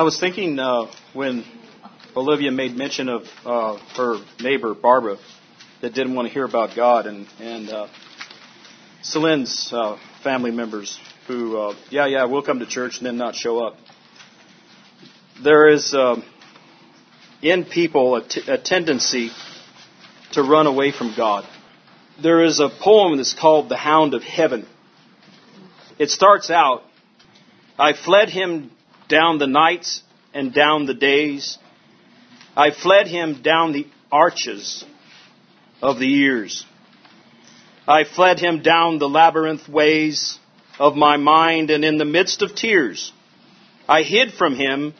I was thinking uh, when Olivia made mention of uh, her neighbor Barbara that didn't want to hear about God, and and uh, Celine's uh, family members who, uh, yeah, yeah, we'll come to church and then not show up. There is um, in people a, t- a tendency to run away from God. There is a poem that's called "The Hound of Heaven." It starts out, "I fled him down the nights and down the days." I fled him down the arches of the years. I fled him down the labyrinth ways of my mind, and in the midst of tears, I hid from him,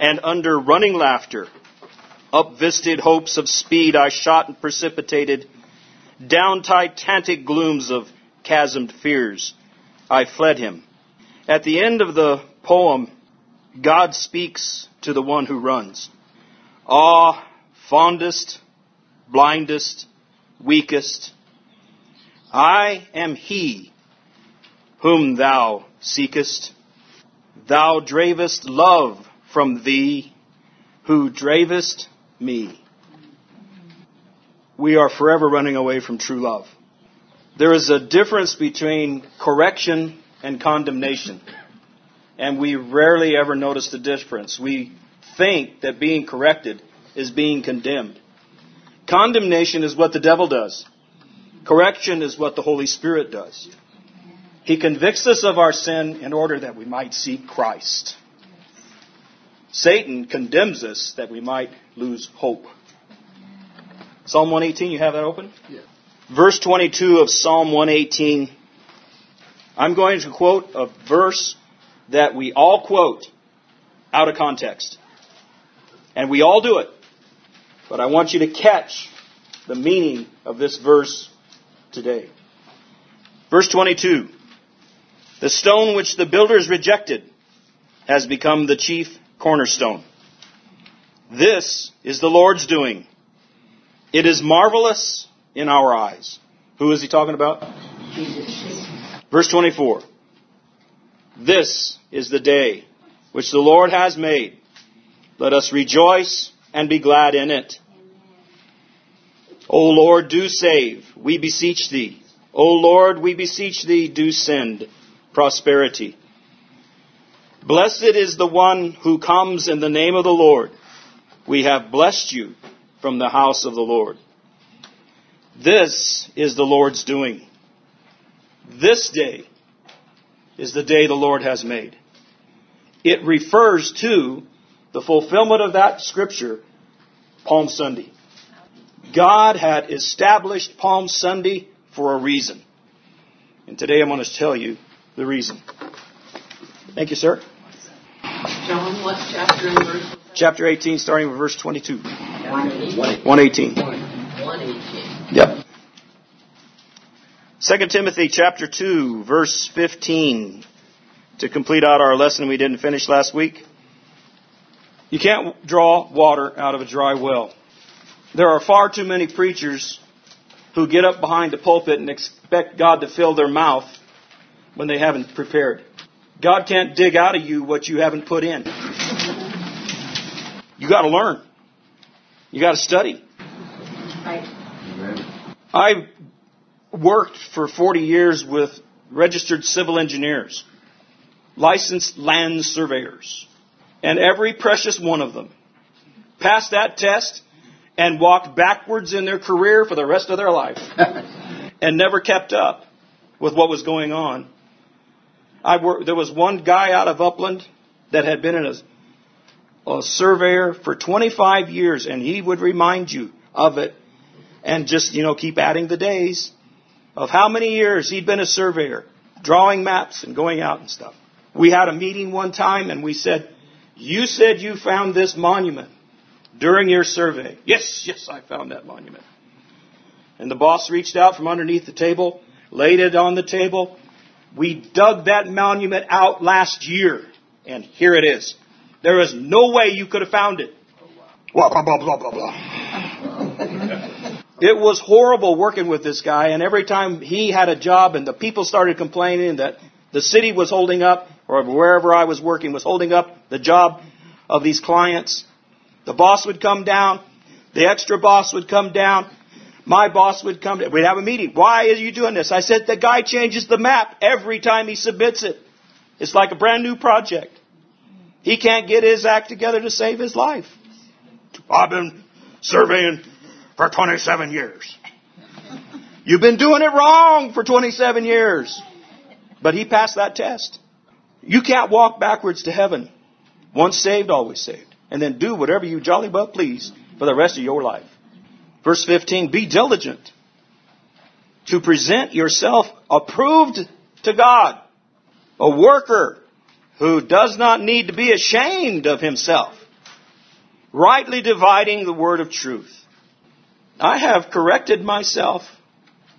and under running laughter, up visted hopes of speed, I shot and precipitated down titanic glooms of chasmed fears. I fled him. At the end of the poem, God speaks to the one who runs. Ah, fondest, blindest, weakest, I am he whom thou seekest. Thou dravest love from thee, who dravest me. We are forever running away from true love. There is a difference between correction and condemnation. And we rarely ever notice the difference. We think that being corrected is being condemned. Condemnation is what the devil does. Correction is what the Holy Spirit does. He convicts us of our sin in order that we might seek Christ. Satan condemns us that we might lose hope. Psalm 118, you have that open? Yes. Verse 22 of Psalm 118. I'm going to quote a verse that we all quote out of context. And we all do it. But I want you to catch the meaning of this verse today. Verse 22. The stone which the builders rejected has become the chief cornerstone. This is the Lord's doing. It is marvelous in our eyes. Who is he talking about? Jesus. Verse 24. This is the day which the Lord has made. Let us rejoice and be glad in it. O Lord, do save, we beseech thee. O Lord, we beseech thee, do send prosperity. Blessed is the one who comes in the name of the Lord. We have blessed you from the house of the Lord. This is the Lord's doing. This day is the day the Lord has made. It refers to the fulfillment of that scripture, Palm Sunday. God had established Palm Sunday for a reason. And today I'm going to tell you the reason. Thank you, sir. John, what chapter and verse? Chapter 18, starting with verse 22. 118. 118. 118. Yep. 2 Timothy chapter 2, verse 15. To complete out our lesson we didn't finish last week. You can't draw water out of a dry well. There are far too many preachers who get up behind the pulpit and expect God to fill their mouth when they haven't prepared. God can't dig out of you what you haven't put in. You got to learn. You got to study. I worked for 40 years with registered civil engineers, licensed land surveyors, and every precious one of them passed that test and walked backwards in their career for the rest of their life and never kept up with what was going on. I worked, there was one guy out of Upland that had been in a, a surveyor for 25 years and he would remind you of it and just, you know, keep adding the days of how many years he'd been a surveyor, drawing maps and going out and stuff. We had a meeting one time and we said, you said you found this monument during your survey. Yes, yes, I found that monument. And the boss reached out from underneath the table, laid it on the table. We dug that monument out last year, and here it is. There is no way you could have found it. Blah, blah, blah, blah, blah, blah. it was horrible working with this guy, and every time he had a job and the people started complaining that the city was holding up, or wherever I was working was holding up the job of these clients, the boss would come down, the extra boss would come down, my boss would come, we'd have a meeting. Why are you doing this? I said, the guy changes the map every time he submits it. It's like a brand new project. He can't get his act together to save his life. I've been surveying for 27 years. You've been doing it wrong for 27 years. But he passed that test. You can't walk backwards to heaven. Once saved, always saved. And then do whatever you jolly well please for the rest of your life. Verse 15, be diligent to present yourself approved to God, a worker who does not need to be ashamed of himself, rightly dividing the word of truth. I have corrected myself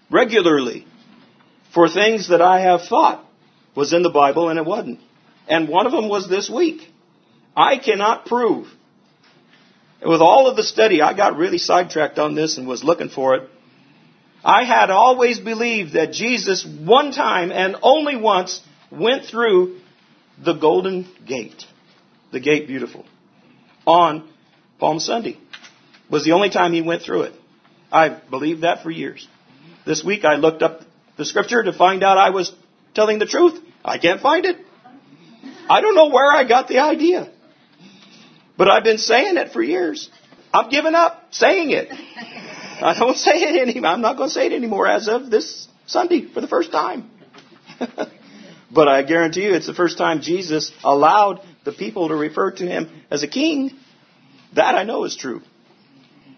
regularly for things that I have thought was in the Bible and it wasn't. And one of them was this week. I cannot prove. With all of the study, I got really sidetracked on this and was looking for it. I had always believed that Jesus one time and only once went through the Golden Gate. The Gate Beautiful. On Palm Sunday. It Was the only time he went through it. I believed that for years. This week I looked up the scripture to find out I was telling the truth. I can't find it. I don't know where I got the idea. But I've been saying it for years. I've given up saying it. I don't say it anymore. I'm not going to say it anymore as of this Sunday for the first time. but I guarantee you it's the first time Jesus allowed the people to refer to him as a king. That I know is true.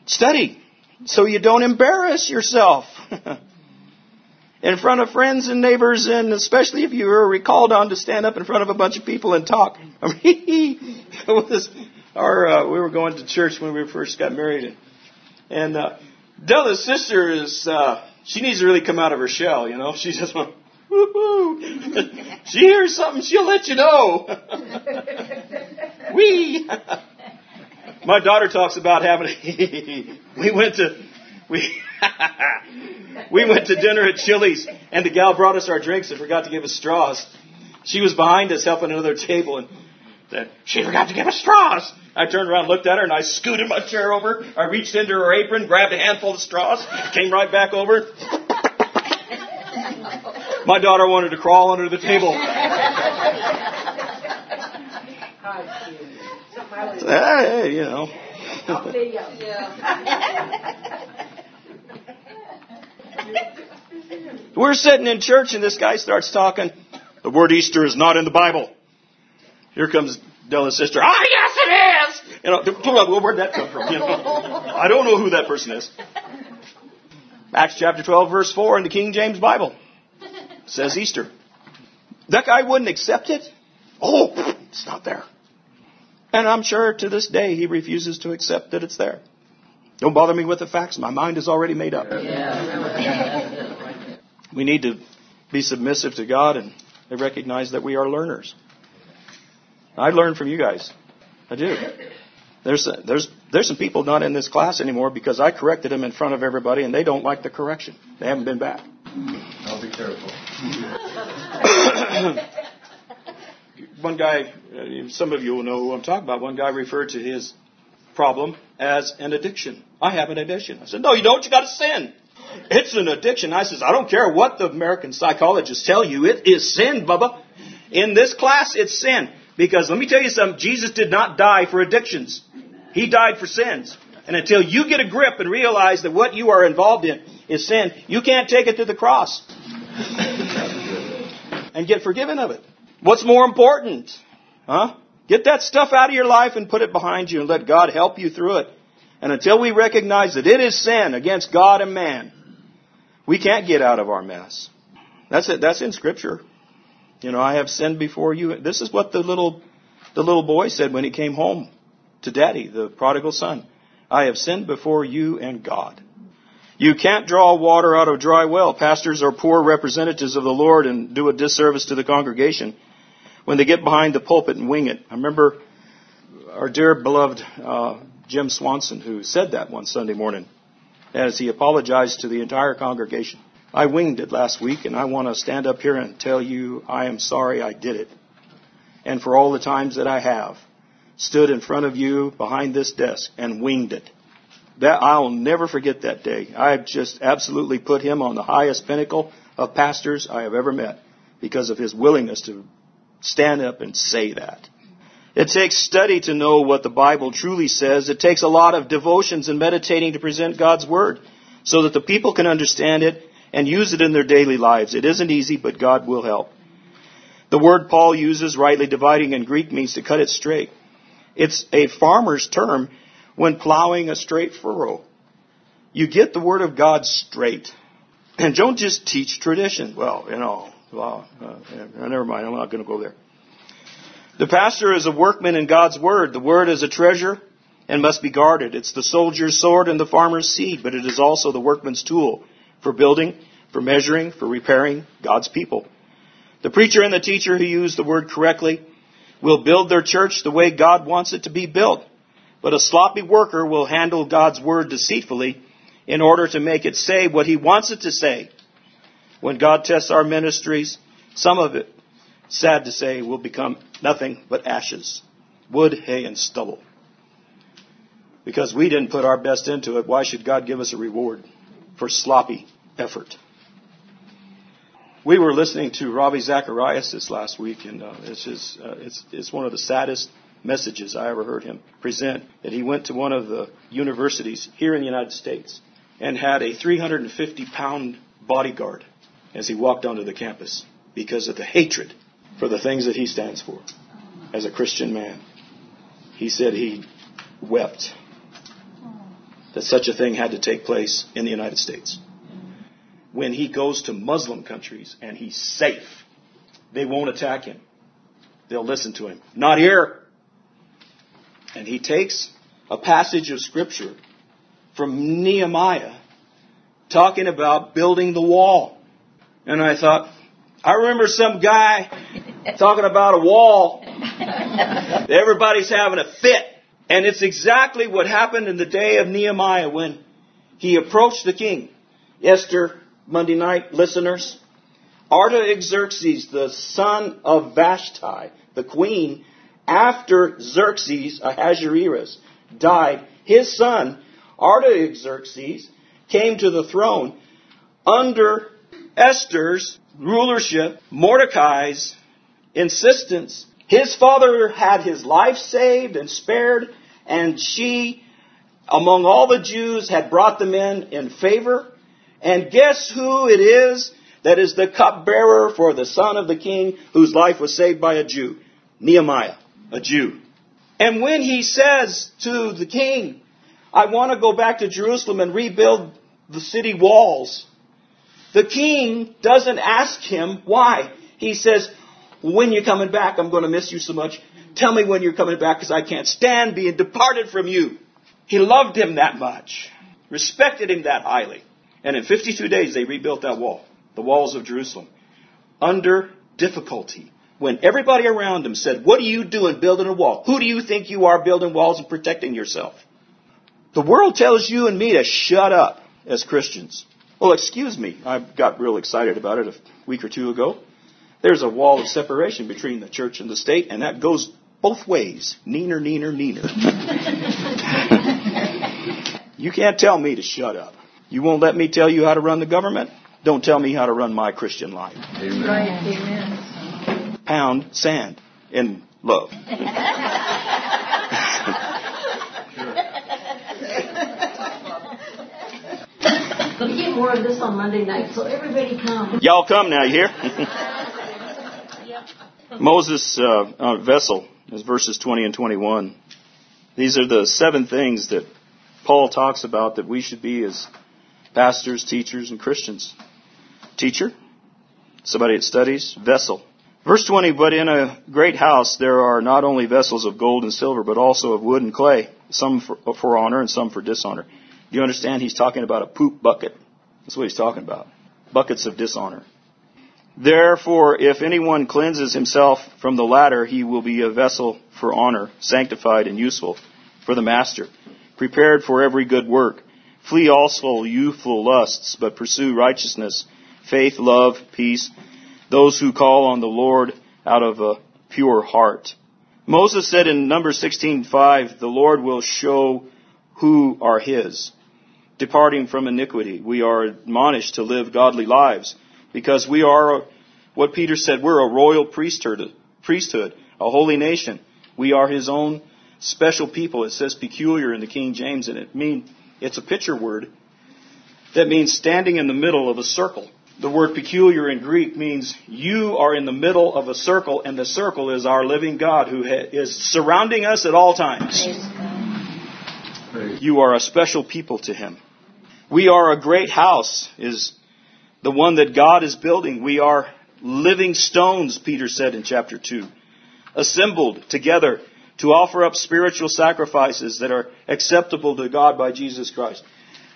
Study so you don't embarrass yourself. in front of friends and neighbors, and especially if you are recalled on to stand up in front of a bunch of people and talk. I mean, was our, uh, we were going to church when we first got married, and, uh, Della's sister is uh, she needs to really come out of her shell. You know, she just went. Woo-hoo. she hears something, she'll let you know. we. My daughter talks about having. we went to we we went to dinner at Chili's, and the gal brought us our drinks and forgot to give us straws. She was behind us helping another table, and said, she forgot to give us straws. I turned around, looked at her, and I scooted my chair over. I reached into her apron, grabbed a handful of straws, came right back over. My daughter wanted to crawl under the table. Hey, you know. We're sitting in church and this guy starts talking. The word Easter is not in the Bible. Here comes Della's sister. Ah, yes, it is. You know, where'd that come from? You know, I don't know who that person is. Acts chapter 12, verse 4 in the King James Bible says Easter. That guy wouldn't accept it. Oh, it's not there. And I'm sure to this day he refuses to accept that it's there. Don't bother me with the facts. My mind is already made up. we need to be submissive to God and recognize that we are learners. I learn from you guys. I do. There's, there's, there's some people not in this class anymore because I corrected them in front of everybody and they don't like the correction. They haven't been back. I'll be careful. one guy, uh, some of you will know who I'm talking about. One guy referred to his problem as an addiction. I have an addiction. I said, no, you don't. You got to sin. It's an addiction. I says, I don't care what the American psychologists tell you. It is sin, Bubba. In this class, it's sin. Because let me tell you something. Jesus did not die for addictions. He died for sins. And until you get a grip and realize that what you are involved in is sin, you can't take it to the cross and get forgiven of it. What's more important? Huh? Get that stuff out of your life and put it behind you and let God help you through it. And until we recognize that it is sin against God and man, we can't get out of our mess. That's it. That's in scripture. You know, I have sinned before you. This is what the little, the little boy said when he came home to daddy, the prodigal son. I have sinned before you and God. You can't draw water out of a dry well. Pastors are poor representatives of the Lord and do a disservice to the congregation when they get behind the pulpit and wing it. I remember our dear beloved uh, Jim Swanson who said that one Sunday morning as he apologized to the entire congregation. I winged it last week and I want to stand up here and tell you I am sorry I did it. and for all the times that I have stood in front of you behind this desk and winged it. That I'll never forget that day. I've just absolutely put him on the highest pinnacle of pastors I have ever met because of his willingness to stand up and say that. It takes study to know what the Bible truly says. It takes a lot of devotions and meditating to present God's Word so that the people can understand it and use it in their daily lives. It isn't easy, but God will help. The word Paul uses, rightly dividing in Greek, means to cut it straight. It's a farmer's term when plowing a straight furrow. You get the Word of God straight. And don't just teach tradition. Well, you know, well, uh, never mind, I'm not going to go there. The pastor is a workman in God's Word. The Word is a treasure and must be guarded. It's the soldier's sword and the farmer's seed, but it is also the workman's tool for building, for measuring, for repairing God's people. The preacher and the teacher who use the Word correctly will build their church the way God wants it to be built. But a sloppy worker will handle God's Word deceitfully in order to make it say what He wants it to say. When God tests our ministries, some of it, sad to say, will become nothing but ashes, wood, hay, and stubble. Because we didn't put our best into it, why should God give us a reward for sloppy effort? We were listening to Ravi Zacharias this last week, and uh, it's just uh, it's it's one of the saddest messages I ever heard him present. That he went to one of the universities here in the United States and had a 350 pound bodyguard as he walked onto the campus because of the hatred for the things that he stands for as a Christian man. He said he wept that such a thing had to take place in the United States. When he goes to Muslim countries and he's safe, they won't attack him. They'll listen to him. Not here. And he takes a passage of scripture from Nehemiah talking about building the wall. And I thought, I remember some guy talking about a wall. Everybody's having a fit. And it's exactly what happened in the day of Nehemiah when he approached the king. Esther, Monday night listeners. Artaxerxes, the son of Vashti, the queen, after Xerxes, Ahasuerus, died, his son, Artaxerxes, came to the throne under Esther's rulership, Mordecai's insistence. His father had his life saved and spared, and she, among all the Jews, had brought them in in favor. And guess who it is that is the cupbearer for the son of the king whose life was saved by a Jew? Nehemiah, a Jew. And when he says to the king, I want to go back to Jerusalem and rebuild the city walls, the king doesn't ask him why. He says, when you're coming back, I'm going to miss you so much. Tell me when you're coming back because I can't stand being departed from you. He loved him that much, respected him that highly. And in 52 days, they rebuilt that wall, the walls of Jerusalem, under difficulty. When everybody around him said, What are you doing building a wall? Who do you think you are building walls and protecting yourself? The world tells you and me to shut up as Christians. Well, excuse me, I got real excited about it a week or two ago. There's a wall of separation between the church and the state, and that goes both ways. Neener, neener, neener. you can't tell me to shut up. You won't let me tell you how to run the government? Don't tell me how to run my Christian life. Amen. Right. Amen. Pound sand in love. We'll get more of this on Monday night, so everybody come. Y'all come now, you hear? Moses' uh, uh, vessel is verses 20 and 21. These are the seven things that Paul talks about that we should be as pastors, teachers, and Christians. Teacher, somebody that studies, vessel. Verse 20, but in a great house there are not only vessels of gold and silver, but also of wood and clay, some for, for honor and some for dishonor. You understand? He's talking about a poop bucket. That's what he's talking about. Buckets of dishonor. Therefore, if anyone cleanses himself from the latter, he will be a vessel for honor, sanctified and useful for the master, prepared for every good work. Flee also youthful lusts, but pursue righteousness, faith, love, peace. Those who call on the Lord out of a pure heart. Moses said in number 16:5, "The Lord will show who are his." Departing from iniquity, we are admonished to live godly lives because we are what Peter said, we're a royal priesthood, priesthood, a holy nation. We are his own special people. It says peculiar in the King James and it mean it's a picture word that means standing in the middle of a circle. The word peculiar in Greek means you are in the middle of a circle, and the circle is our living God who is surrounding us at all times. You are a special people to Him. We are a great house, is the one that God is building. We are living stones, Peter said in chapter 2, assembled together to offer up spiritual sacrifices that are acceptable to God by Jesus Christ.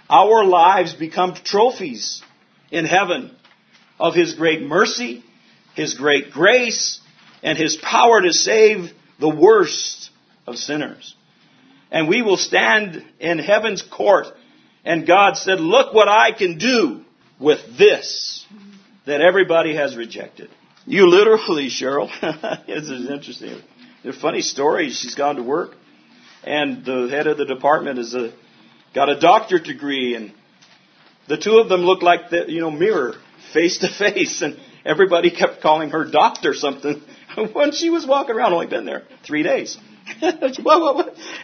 Our lives become trophies in heaven of His great mercy, His great grace, and His power to save the worst of sinners. And we will stand in heaven's court, and God said, Look what I can do with this that everybody has rejected. You literally, Cheryl, this is interesting. They're funny stories. She's gone to work, and the head of the department is a got a doctorate degree, and the two of them look like the you know mirror face to face, and everybody kept calling her doctor something. when she was walking around, only been there three days.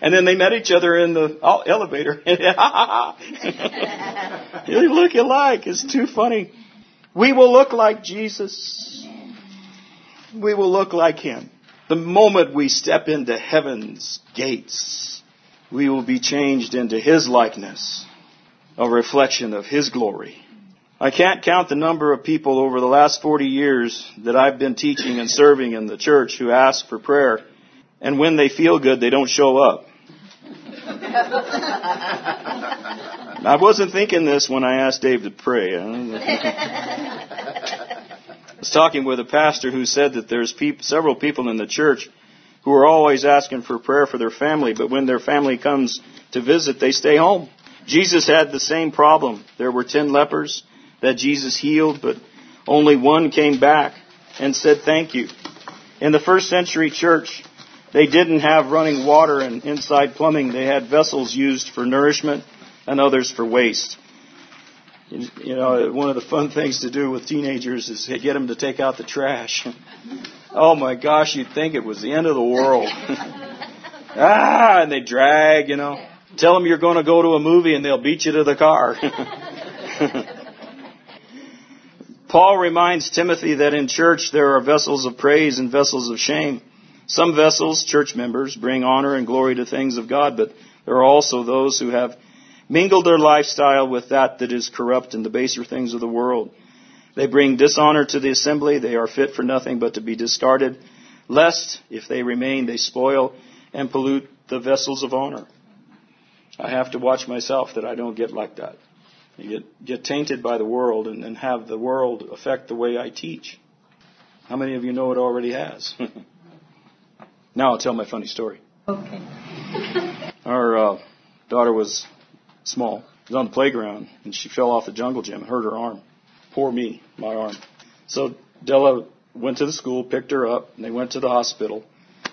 and then they met each other in the elevator. you look alike. It's too funny. We will look like Jesus. We will look like Him. The moment we step into heaven's gates, we will be changed into His likeness, a reflection of His glory. I can't count the number of people over the last 40 years that I've been teaching and serving in the church who ask for prayer, and when they feel good, they don't show up. I wasn't thinking this when I asked Dave to pray. I was talking with a pastor who said that there's several people in the church who are always asking for prayer for their family, but when their family comes to visit, they stay home. Jesus had the same problem. There were ten lepers that Jesus healed, but only one came back and said thank you. In the first century church, they didn't have running water and inside plumbing. They had vessels used for nourishment and others for waste. You know, one of the fun things to do with teenagers is get them to take out the trash. oh my gosh, you'd think it was the end of the world. ah, and they drag, you know. Tell them you're going to go to a movie and they'll beat you to the car. Paul reminds Timothy that in church there are vessels of praise and vessels of shame. Some vessels, church members, bring honor and glory to things of God, but there are also those who have mingled their lifestyle with that that is corrupt and the baser things of the world. They bring dishonor to the assembly. They are fit for nothing but to be discarded, lest, if they remain, they spoil and pollute the vessels of honor. I have to watch myself that I don't get like that. You get, get tainted by the world and, and have the world affect the way I teach. How many of you know it already has? now I'll tell my funny story. Okay. Our uh, daughter was small. She was on the playground and she fell off the jungle gym and hurt her arm. Poor me, my arm. So Della went to the school, picked her up, and they went to the hospital.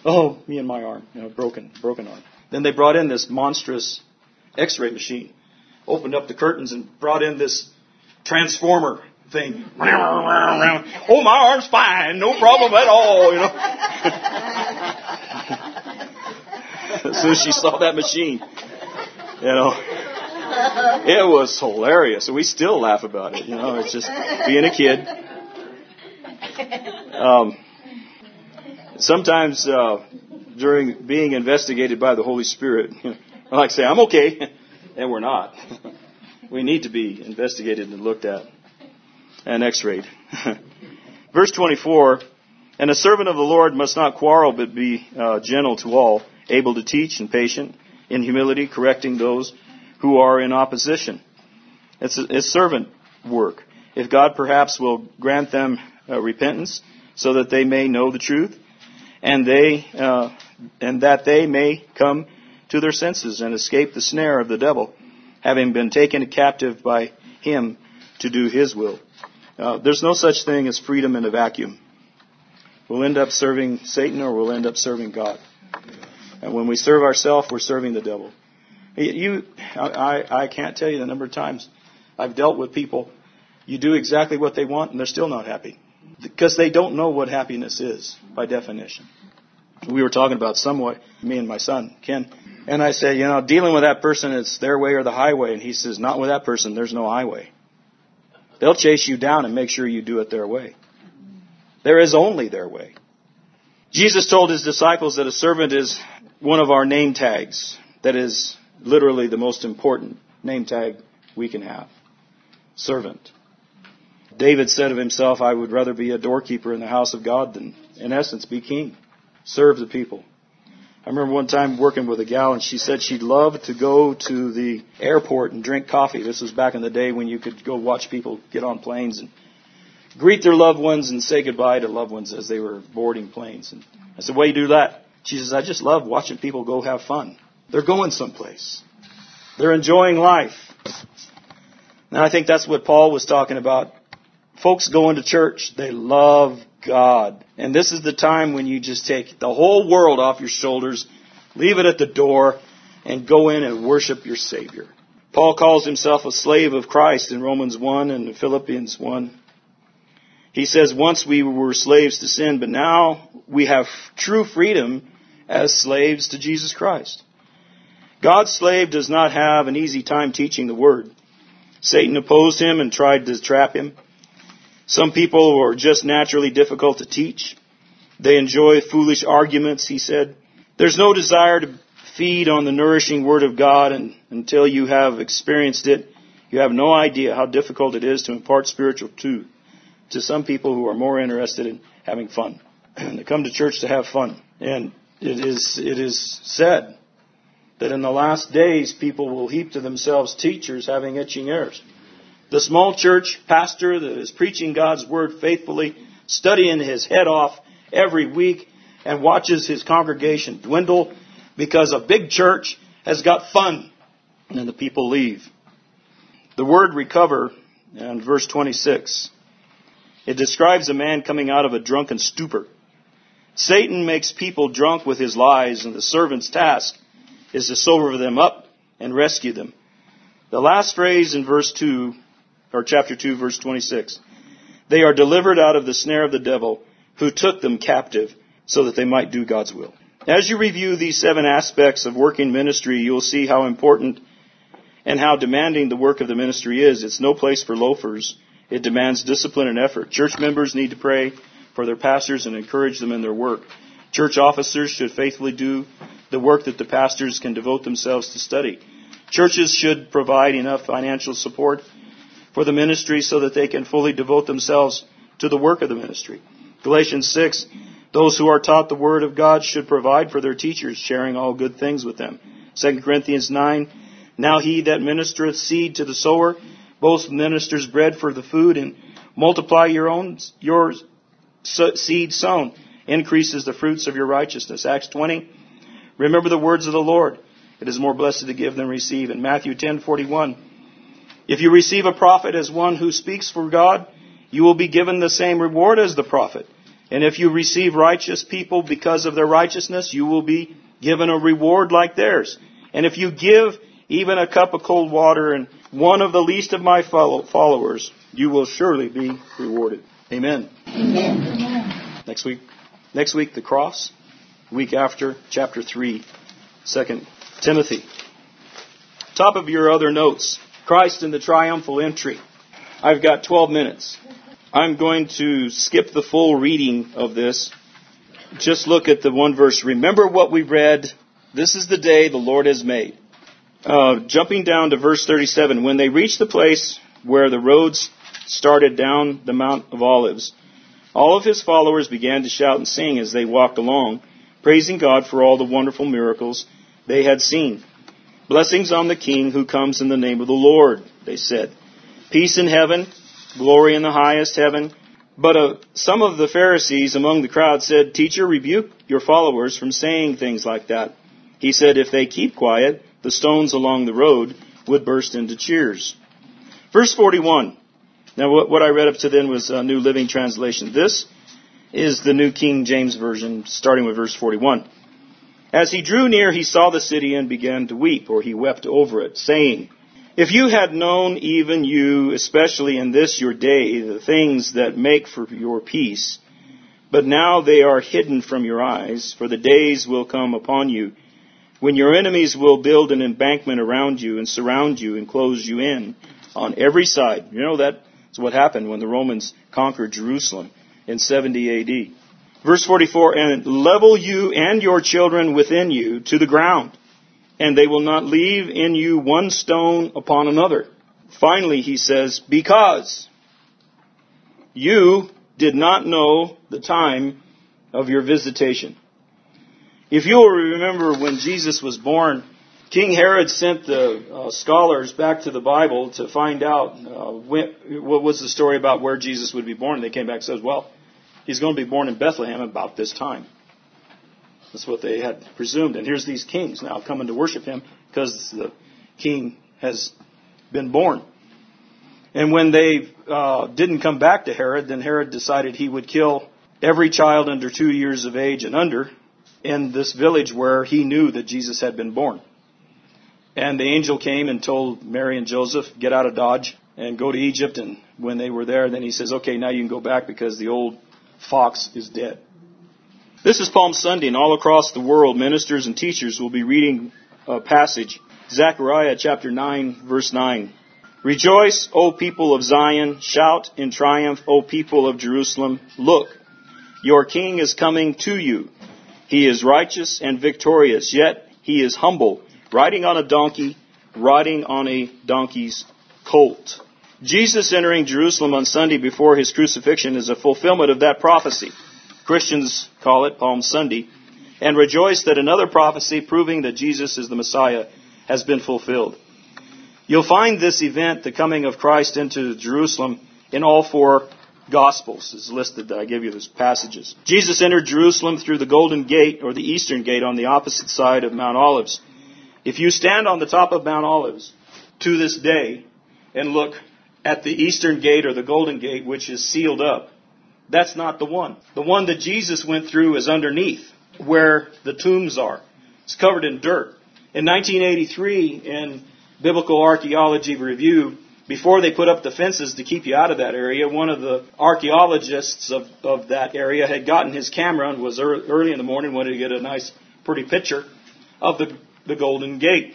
Oh, me and my arm, you know, broken, broken arm. Then they brought in this monstrous X-ray machine opened up the curtains and brought in this transformer thing. Oh, my arm's fine, no problem at all, you know. as soon as she saw that machine, you know, it was hilarious. We still laugh about it, you know. It's just being a kid. Um, sometimes uh, during being investigated by the Holy Spirit, I like to say, I'm okay and we're not. we need to be investigated and looked at and x-rayed. Verse 24, and a servant of the Lord must not quarrel, but be uh, gentle to all, able to teach and patient, in humility, correcting those who are in opposition. It's, a, it's servant work. If God perhaps will grant them uh, repentance, so that they may know the truth, and they uh, and that they may come to their senses and escape the snare of the devil, having been taken captive by him to do his will. Uh, there's no such thing as freedom in a vacuum. We'll end up serving Satan or we'll end up serving God. And when we serve ourselves, we're serving the devil. You, I, I can't tell you the number of times I've dealt with people. You do exactly what they want and they're still not happy. Because they don't know what happiness is by definition. We were talking about somewhat, me and my son, Ken, and I said, you know, dealing with that person, it's their way or the highway. And he says, not with that person, there's no highway. They'll chase you down and make sure you do it their way. There is only their way. Jesus told his disciples that a servant is one of our name tags. That is literally the most important name tag we can have. Servant. David said of himself, I would rather be a doorkeeper in the house of God than, in essence, be king. Serve the people. I remember one time working with a gal and she said she'd love to go to the airport and drink coffee. This was back in the day when you could go watch people get on planes and greet their loved ones and say goodbye to loved ones as they were boarding planes. And I said, why do you do that? She says, I just love watching people go have fun. They're going someplace. They're enjoying life. And I think that's what Paul was talking about. Folks going to church, they love God. And this is the time when you just take the whole world off your shoulders, leave it at the door, and go in and worship your Savior. Paul calls himself a slave of Christ in Romans 1 and Philippians 1. He says, once we were slaves to sin, but now we have true freedom as slaves to Jesus Christ. God's slave does not have an easy time teaching the word. Satan opposed him and tried to trap him. Some people are just naturally difficult to teach. They enjoy foolish arguments, he said. There's no desire to feed on the nourishing Word of God and, until you have experienced it. You have no idea how difficult it is to impart spiritual truth to some people who are more interested in having fun. they come to church to have fun. And it is, it is said that in the last days people will heap to themselves teachers having itching ears. The small church pastor that is preaching God's word faithfully, studying his head off every week, and watches his congregation dwindle because a big church has got fun and the people leave. The word recover in verse 26, it describes a man coming out of a drunken stupor. Satan makes people drunk with his lies, and the servant's task is to sober them up and rescue them. The last phrase in verse 2 or chapter 2 verse 26. They are delivered out of the snare of the devil who took them captive so that they might do God's will. As you review these seven aspects of working ministry, you'll see how important and how demanding the work of the ministry is. It's no place for loafers. It demands discipline and effort. Church members need to pray for their pastors and encourage them in their work. Church officers should faithfully do the work that the pastors can devote themselves to study. Churches should provide enough financial support for the ministry so that they can fully devote themselves to the work of the ministry. Galatians 6, those who are taught the word of God should provide for their teachers, sharing all good things with them. 2 Corinthians 9, now he that ministereth seed to the sower, both ministers bread for the food and multiply your own, your seed sown, increases the fruits of your righteousness. Acts 20, remember the words of the Lord. It is more blessed to give than receive. In Matthew 10:41, if you receive a prophet as one who speaks for God, you will be given the same reward as the prophet. And if you receive righteous people because of their righteousness, you will be given a reward like theirs. And if you give even a cup of cold water and one of the least of my followers, you will surely be rewarded. Amen. Amen. Next week, next week the cross. Week after, chapter three, Second Timothy. Top of your other notes. Christ in the triumphal entry. I've got 12 minutes. I'm going to skip the full reading of this. Just look at the one verse. Remember what we read. This is the day the Lord has made. Uh, jumping down to verse 37. When they reached the place where the roads started down the Mount of Olives, all of his followers began to shout and sing as they walked along, praising God for all the wonderful miracles they had seen. Blessings on the King who comes in the name of the Lord, they said. Peace in heaven, glory in the highest heaven. But uh, some of the Pharisees among the crowd said, Teacher, rebuke your followers from saying things like that. He said, If they keep quiet, the stones along the road would burst into cheers. Verse 41. Now, what, what I read up to then was a New Living Translation. This is the New King James Version, starting with verse 41. As he drew near, he saw the city and began to weep, or he wept over it, saying, If you had known, even you, especially in this your day, the things that make for your peace, but now they are hidden from your eyes, for the days will come upon you when your enemies will build an embankment around you and surround you and close you in on every side. You know that's what happened when the Romans conquered Jerusalem in 70 AD. Verse 44, and level you and your children within you to the ground, and they will not leave in you one stone upon another. Finally, he says, because you did not know the time of your visitation. If you will remember when Jesus was born, King Herod sent the uh, scholars back to the Bible to find out uh, when, what was the story about where Jesus would be born. They came back and said, well, he's going to be born in Bethlehem about this time. That's what they had presumed. And here's these kings now coming to worship him because the king has been born. And when they uh, didn't come back to Herod, then Herod decided he would kill every child under two years of age and under in this village where he knew that Jesus had been born. And the angel came and told Mary and Joseph, get out of Dodge and go to Egypt. And when they were there, then he says, okay, now you can go back because the old fox is dead. This is Palm Sunday, and all across the world, ministers and teachers will be reading a passage, Zechariah chapter 9, verse 9. Rejoice, O people of Zion. Shout in triumph, O people of Jerusalem. Look, your king is coming to you. He is righteous and victorious, yet he is humble, riding on a donkey, riding on a donkey's colt. Jesus entering Jerusalem on Sunday before his crucifixion is a fulfillment of that prophecy. Christians call it Palm Sunday and rejoice that another prophecy proving that Jesus is the Messiah has been fulfilled. You'll find this event, the coming of Christ into Jerusalem, in all four Gospels is listed that I give you those passages. Jesus entered Jerusalem through the Golden Gate or the Eastern Gate on the opposite side of Mount Olives. If you stand on the top of Mount Olives to this day and look at the Eastern Gate or the Golden Gate, which is sealed up, that's not the one. The one that Jesus went through is underneath where the tombs are. It's covered in dirt. In 1983, in Biblical Archaeology Review, before they put up the fences to keep you out of that area, one of the archaeologists of, of that area had gotten his camera and was early in the morning, wanted to get a nice, pretty picture of the, the Golden Gate.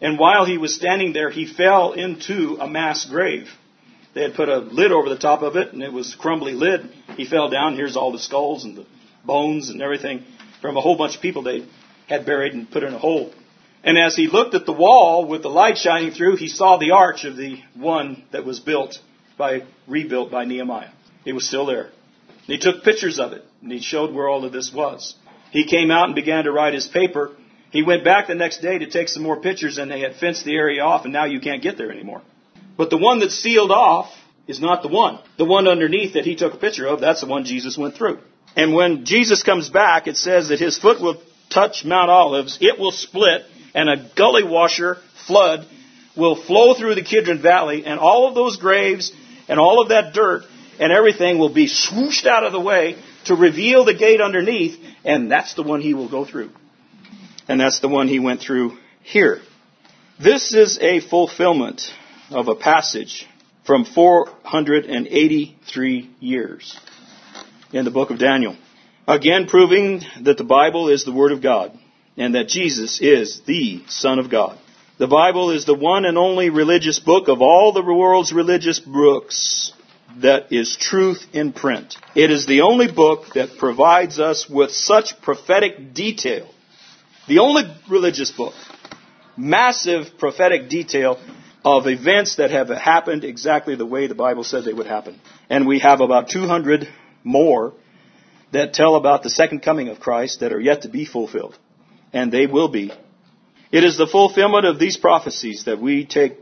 And while he was standing there, he fell into a mass grave. They had put a lid over the top of it, and it was a crumbly lid. He fell down. Here's all the skulls and the bones and everything from a whole bunch of people they had buried and put in a hole. And as he looked at the wall with the light shining through, he saw the arch of the one that was built by, rebuilt by Nehemiah. It was still there. And he took pictures of it, and he showed where all of this was. He came out and began to write his paper. He went back the next day to take some more pictures, and they had fenced the area off, and now you can't get there anymore. But the one that's sealed off is not the one. The one underneath that he took a picture of, that's the one Jesus went through. And when Jesus comes back, it says that his foot will touch Mount Olives, it will split, and a gully washer flood will flow through the Kidron Valley, and all of those graves and all of that dirt and everything will be swooshed out of the way to reveal the gate underneath, and that's the one he will go through. And that's the one he went through here. This is a fulfillment of a passage from 483 years in the book of Daniel. Again, proving that the Bible is the Word of God and that Jesus is the Son of God. The Bible is the one and only religious book of all the world's religious books that is truth in print. It is the only book that provides us with such prophetic detail. The only religious book. Massive prophetic detail of events that have happened exactly the way the Bible said they would happen. And we have about 200 more that tell about the second coming of Christ that are yet to be fulfilled and they will be. It is the fulfillment of these prophecies that we take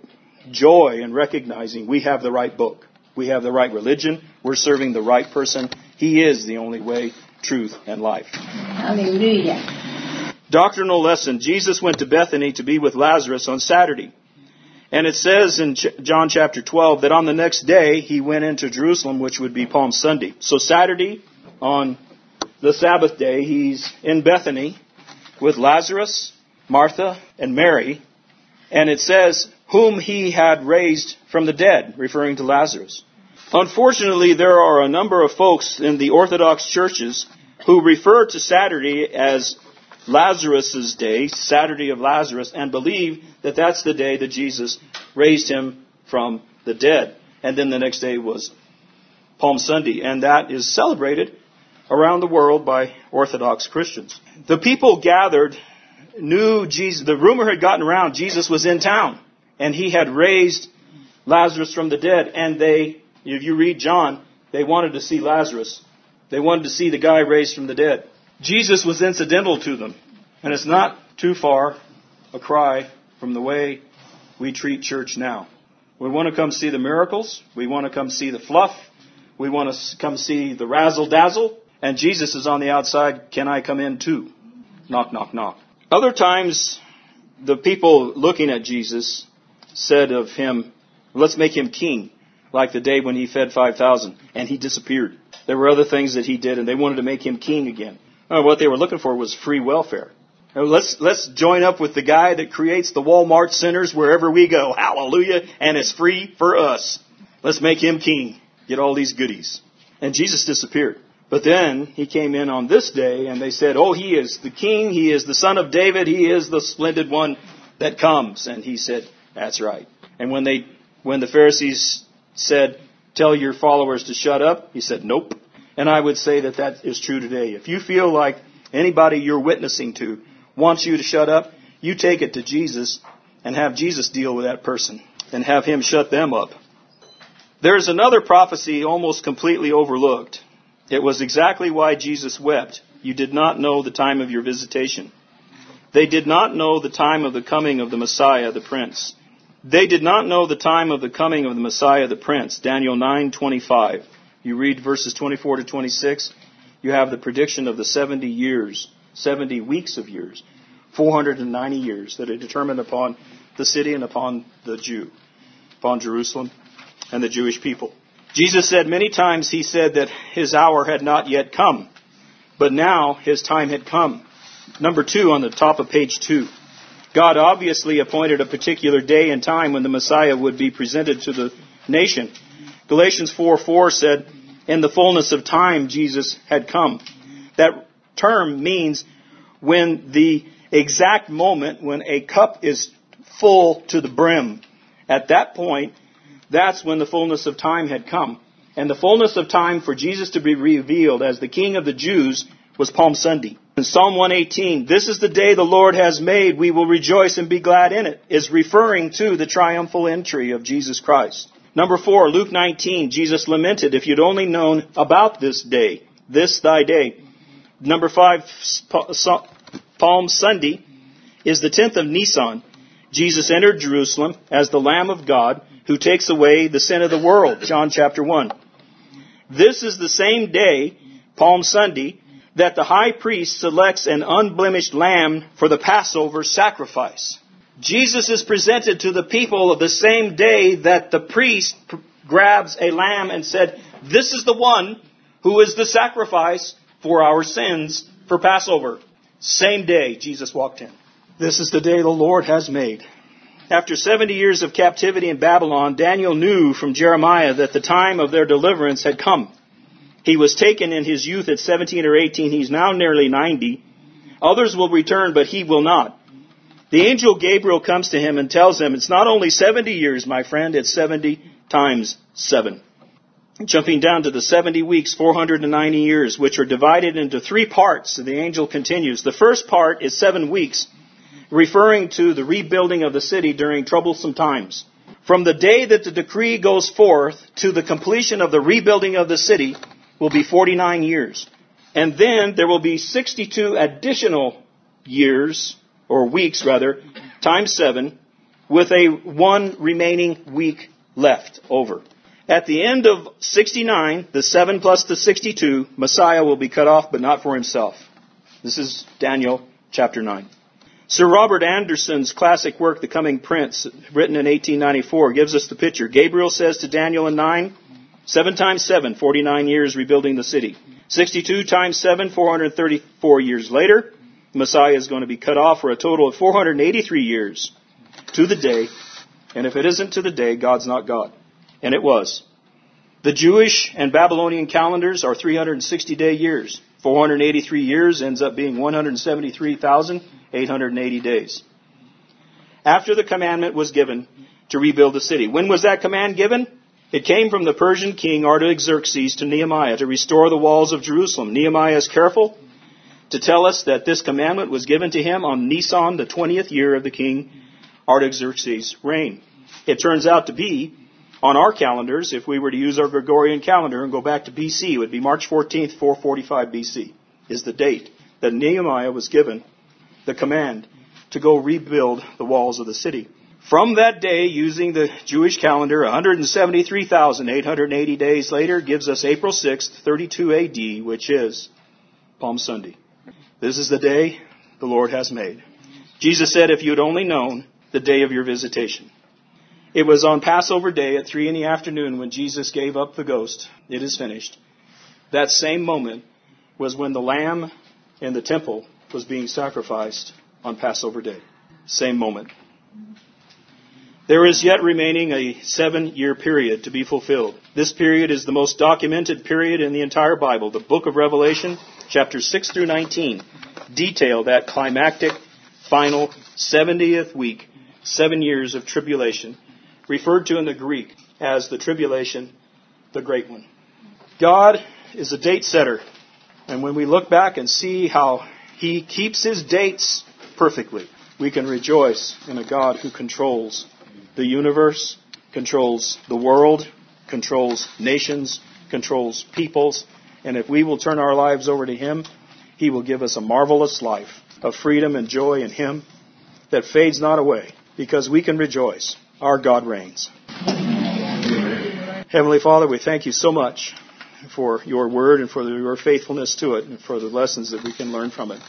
joy in recognizing we have the right book. We have the right religion. We're serving the right person. He is the only way, truth, and life. Hallelujah. Doctrinal lesson. Jesus went to Bethany to be with Lazarus on Saturday. And it says in John chapter 12 that on the next day he went into Jerusalem, which would be Palm Sunday. So Saturday on the Sabbath day, he's in Bethany with Lazarus, Martha, and Mary, and it says, whom he had raised from the dead, referring to Lazarus. Unfortunately, there are a number of folks in the Orthodox churches who refer to Saturday as Lazarus's day, Saturday of Lazarus, and believe that that's the day that Jesus raised him from the dead. And then the next day was Palm Sunday, and that is celebrated around the world by Orthodox Christians. The people gathered knew Jesus, the rumor had gotten around Jesus was in town, and he had raised Lazarus from the dead, and they if you read John, they wanted to see Lazarus. They wanted to see the guy raised from the dead. Jesus was incidental to them. And it's not too far a cry from the way we treat church now. We want to come see the miracles. We want to come see the fluff. We want to come see the razzle dazzle. And Jesus is on the outside. Can I come in too? Knock, knock, knock. Other times, the people looking at Jesus said of him, let's make him king like the day when he fed 5,000 and he disappeared. There were other things that he did and they wanted to make him king again. Uh, what they were looking for was free welfare. Now let's, let's join up with the guy that creates the Walmart centers wherever we go. Hallelujah. And it's free for us. Let's make him king. Get all these goodies. And Jesus disappeared. But then he came in on this day and they said, Oh, he is the king. He is the son of David. He is the splendid one that comes. And he said, That's right. And when they, when the Pharisees said, Tell your followers to shut up? He said, Nope. And I would say that that is true today. If you feel like anybody you're witnessing to wants you to shut up, you take it to Jesus and have Jesus deal with that person and have him shut them up. There's another prophecy almost completely overlooked. It was exactly why Jesus wept. You did not know the time of your visitation. They did not know the time of the coming of the Messiah, the Prince. They did not know the time of the coming of the Messiah the Prince. Daniel 9:25. You read verses 24 to 26, you have the prediction of the 70 years, 70 weeks of years, 490 years that are determined upon the city and upon the Jew, upon Jerusalem and the Jewish people. Jesus said many times, he said that his hour had not yet come, but now his time had come. Number two on the top of page two. God obviously appointed a particular day and time when the Messiah would be presented to the nation. Galatians 4 4 said, In the fullness of time, Jesus had come. That term means when the exact moment when a cup is full to the brim. At that point, that's when the fullness of time had come. And the fullness of time for Jesus to be revealed as the King of the Jews was Palm Sunday. In Psalm 118, this is the day the Lord has made, we will rejoice and be glad in it, is referring to the triumphal entry of Jesus Christ. Number four, Luke 19, Jesus lamented, if you'd only known about this day, this thy day. Number five, Palm Sunday is the 10th of Nisan. Jesus entered Jerusalem as the Lamb of God who takes away the sin of the world. John chapter 1. This is the same day, Palm Sunday, that the high priest selects an unblemished lamb for the Passover sacrifice. Jesus is presented to the people of the same day that the priest grabs a lamb and said, This is the one who is the sacrifice for our sins for Passover. Same day Jesus walked in. This is the day the Lord has made. After 70 years of captivity in Babylon, Daniel knew from Jeremiah that the time of their deliverance had come. He was taken in his youth at 17 or 18. He's now nearly 90. Others will return, but he will not. The angel Gabriel comes to him and tells him, it's not only 70 years, my friend, it's 70 times 7. Jumping down to the 70 weeks, 490 years, which are divided into three parts. the angel continues. The first part is seven weeks, referring to the rebuilding of the city during troublesome times. From the day that the decree goes forth to the completion of the rebuilding of the city, will be 49 years. And then there will be 62 additional years, or weeks rather, times seven, with a one remaining week left over. At the end of 69, the 7 plus the 62, Messiah will be cut off, but not for himself. This is Daniel chapter 9. Sir Robert Anderson's classic work, The Coming Prince, written in 1894, gives us the picture. Gabriel says to Daniel in 9, Seven times seven, 49 years rebuilding the city. 62 times 7, 434 years later, Messiah is going to be cut off for a total of 483 years to the day. And if it isn't to the day, God's not God. And it was. The Jewish and Babylonian calendars are 360 day years. 483 years ends up being 173,880 days. After the commandment was given to rebuild the city. When was that command given? It came from the Persian king Artaxerxes to Nehemiah to restore the walls of Jerusalem. Nehemiah is careful to tell us that this commandment was given to him on Nisan, the 20th year of the king Artaxerxes' reign. It turns out to be on our calendars, if we were to use our Gregorian calendar and go back to BC, it would be March 14th, 445 BC, is the date that Nehemiah was given the command to go rebuild the walls of the city. From that day, using the Jewish calendar, 173,880 days later gives us April 6th, 32 AD, which is Palm Sunday. This is the day the Lord has made. Jesus said, if you had only known the day of your visitation. It was on Passover day at three in the afternoon when Jesus gave up the ghost. It is finished. That same moment was when the lamb in the temple was being sacrificed on Passover day. Same moment. There is yet remaining a seven year period to be fulfilled. This period is the most documented period in the entire Bible. The book of Revelation, chapters 6 through 19, detail that climactic, final 70th week, seven years of tribulation referred to in the Greek as the tribulation, the great one. God is a date setter. And when we look back and see how he keeps his dates perfectly, we can rejoice in a God who controls the universe, controls the world, controls nations, controls peoples. And if we will turn our lives over to him, he will give us a marvelous life of freedom and joy in him that fades not away because we can rejoice our God reigns. Heavenly Father, we thank you so much for your word and for your faithfulness to it and for the lessons that we can learn from it.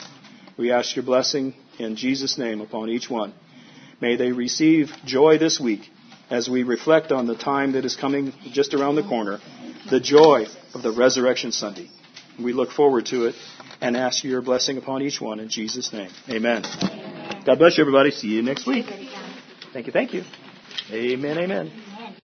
We ask your blessing in Jesus' name upon each one. May they receive joy this week as we reflect on the time that is coming just around the corner, the joy of the Resurrection Sunday. We look forward to it and ask your blessing upon each one in Jesus' name. Amen. God bless you, everybody. See you next week. Thank you. Thank you. Amen, amen.